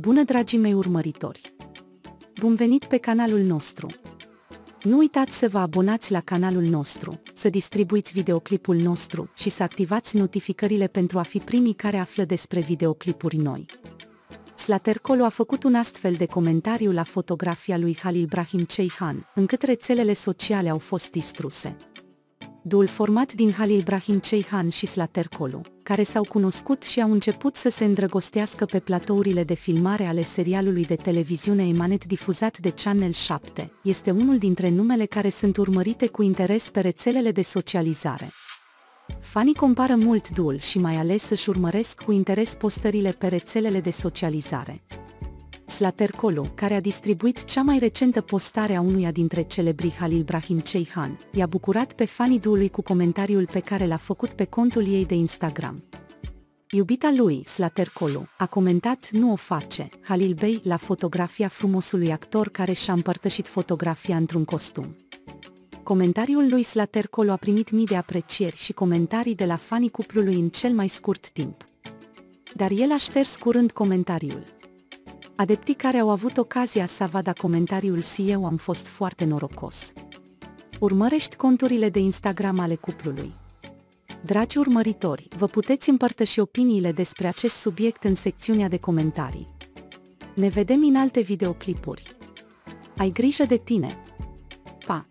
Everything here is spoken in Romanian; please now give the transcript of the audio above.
Bună dragii mei urmăritori! Bun venit pe canalul nostru! Nu uitați să vă abonați la canalul nostru, să distribuiți videoclipul nostru și să activați notificările pentru a fi primii care află despre videoclipuri noi. Slatercolo a făcut un astfel de comentariu la fotografia lui Halil Brahim Ceyhan, încât rețelele sociale au fost distruse. Duul format din Halil Brahim Ceyhan și Slatercolo, care s-au cunoscut și au început să se îndrăgostească pe platourile de filmare ale serialului de televiziune Emanet difuzat de Channel 7, este unul dintre numele care sunt urmărite cu interes pe rețelele de socializare. Fanii compară mult duul și mai ales își urmăresc cu interes postările pe rețelele de socializare. Slatercolo, care a distribuit cea mai recentă postare a unuia dintre celebrii Halil Brahim Ceyhan, i-a bucurat pe fanii duului cu comentariul pe care l-a făcut pe contul ei de Instagram. Iubita lui, Slatercolo, a comentat Nu o face, Halil Bey, la fotografia frumosului actor care și-a împărtășit fotografia într-un costum. Comentariul lui Slatercolo a primit mii de aprecieri și comentarii de la fanii cuplului în cel mai scurt timp. Dar el a șters curând comentariul. Adeptii care au avut ocazia să vadă comentariul și eu am fost foarte norocos. Urmărești conturile de Instagram ale cuplului. Dragi urmăritori, vă puteți împărtăși opiniile despre acest subiect în secțiunea de comentarii. Ne vedem în alte videoclipuri. Ai grijă de tine! Pa!